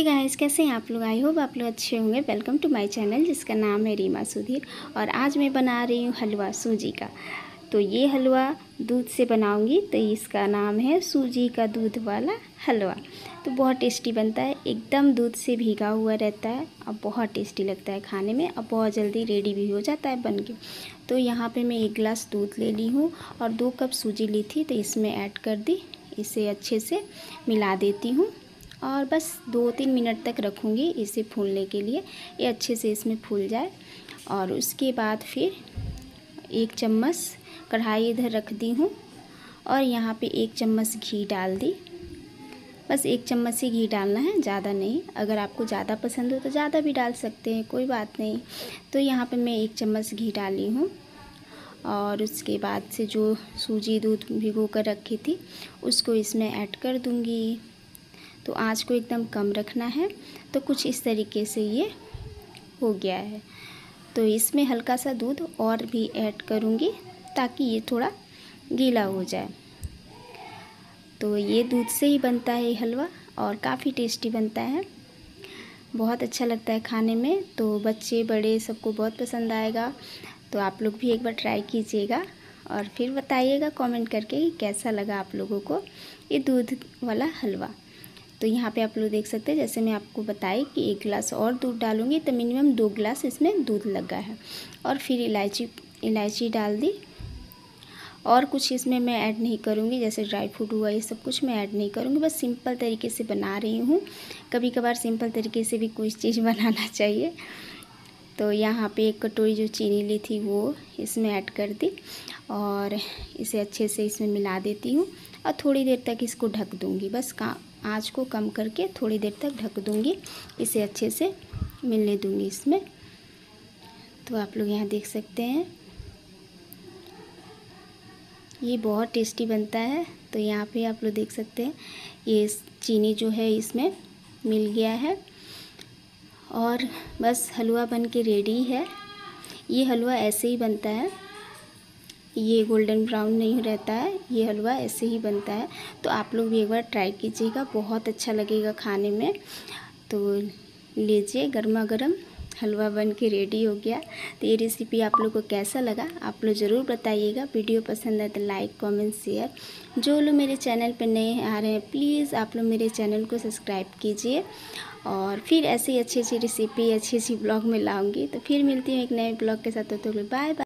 Hey guys कैसे हैं आप लोग? आई होप आप लोग अच्छे होंगे। वेलकम टू माय चैनल जिसका नाम है रीमा सुधीर, और आज मैं बना रही हूँ हलवा सूजी का। तो ये हलवा दूध से बनाऊँगी तो इसका नाम है सूजी का दूध वाला हलवा। तो बहुत टेस्टी बनता है, एकदम दूध से भीगा हुआ रहता है, और बहुत टेस्टी लगता है खाने में, और बहुत जल्दी रेडी भी हो जाता है बन के। तो यहाँ पे मैं एक गिलास दूध ले ली हूँ, और दो कप सूजी ली थी तो इसमें ऐड कर दी, इसे अच्छे से मिला देती हूँ। और बस दो तीन मिनट तक रखूँगी इसे फूलने के लिए। ये अच्छे से इसमें फूल जाए। और उसके बाद फिर एक चम्मच कढ़ाई इधर रख दी हूँ और यहाँ पे एक चम्मच घी डाल दी। बस एक चम्मच ही घी डालना है, ज़्यादा नहीं। अगर आपको ज़्यादा पसंद हो तो ज़्यादा भी डाल सकते हैं, कोई बात नहीं। तो यहाँ पे मैं एक चम्मच घी डाली हूँ। और उसके बाद से जो सूजी दूध भिगो कर रखी थी, उसको इसमें ऐड कर दूँगी। तो आँच को एकदम कम रखना है। तो कुछ इस तरीके से ये हो गया है। तो इसमें हल्का सा दूध और भी ऐड करूँगी ताकि ये थोड़ा गीला हो जाए। तो ये दूध से ही बनता है हलवा और काफ़ी टेस्टी बनता है। बहुत अच्छा लगता है खाने में। तो बच्चे, बड़े सबको बहुत पसंद आएगा। तो आप लोग भी एक बार ट्राई कीजिएगा और फिर बताइएगा कमेंट करके कि कैसा लगा आप लोगों को ये दूध वाला हलवा। तो यहाँ पे आप लोग देख सकते हैं, जैसे मैं आपको बताई कि एक गिलास और दूध डालूँगी तो मिनिमम दो गिलास इसमें दूध लगा है। और फिर इलायची इलायची डाल दी। और कुछ इसमें मैं ऐड नहीं करूँगी, जैसे ड्राई फ्रूट हुआ, ये सब कुछ मैं ऐड नहीं करूँगी, बस सिंपल तरीके से बना रही हूँ। कभी कभार सिंपल तरीके से भी कुछ चीज़ बनाना चाहिए। तो यहाँ पे एक कटोरी जो चीनी ली थी, वो इसमें ऐड कर दी। और इसे अच्छे से इसमें मिला देती हूँ। और थोड़ी देर तक इसको ढक दूँगी। बस का, आँच को कम करके थोड़ी देर तक ढक दूँगी। इसे अच्छे से मिलने दूँगी इसमें। तो आप लोग यहाँ देख सकते हैं। ये बहुत टेस्टी बनता है। तो यहाँ पे आप लोग देख सकते हैं, ये चीनी जो है इसमें मिल गया है। और बस हलवा बन के रेडी है। ये हलवा ऐसे ही बनता है। ये गोल्डन ब्राउन नहीं रहता है, ये हलवा ऐसे ही बनता है। तो आप लोग भी एक बार ट्राई कीजिएगा, बहुत अच्छा लगेगा खाने में। तो लीजिए गर्मा गर्म हलवा बन के रेडी हो गया। तो ये रेसिपी आप लोग को कैसा लगा, आप लोग ज़रूर बताइएगा। वीडियो पसंद आए तो लाइक कमेंट शेयर जो लोग मेरे चैनल पर नए आ रहे हैं प्लीज़ आप लोग मेरे चैनल को सब्सक्राइब कीजिए। और फिर ऐसी अच्छी अच्छी रेसिपी अच्छी अच्छी ब्लॉग में लाऊँगी। तो फिर मिलती हूँ एक नए ब्लॉग के साथ। तो बाय बाय